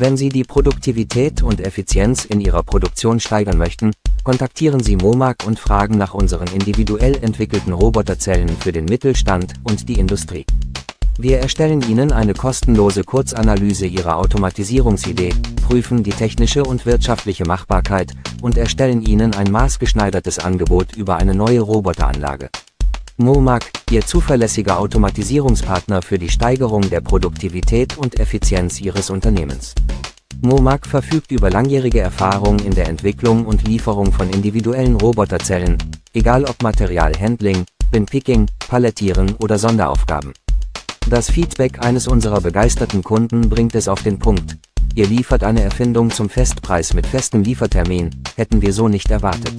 Wenn Sie die Produktivität und Effizienz in Ihrer Produktion steigern möchten, kontaktieren Sie Momac und fragen nach unseren individuell entwickelten Roboterzellen für den Mittelstand und die Industrie. Wir erstellen Ihnen eine kostenlose Kurzanalyse Ihrer Automatisierungsidee, prüfen die technische und wirtschaftliche Machbarkeit und erstellen Ihnen ein maßgeschneidertes Angebot über eine neue Roboteranlage. Momac, Ihr zuverlässiger Automatisierungspartner für die Steigerung der Produktivität und Effizienz Ihres Unternehmens. Momac verfügt über langjährige Erfahrung in der Entwicklung und Lieferung von individuellen Roboterzellen, egal ob Materialhandling, Bin-Picking, Palettieren oder Sonderaufgaben. Das Feedback eines unserer begeisterten Kunden bringt es auf den Punkt. Ihr liefert eine Erfindung zum Festpreis mit festem Liefertermin, hätten wir so nicht erwartet.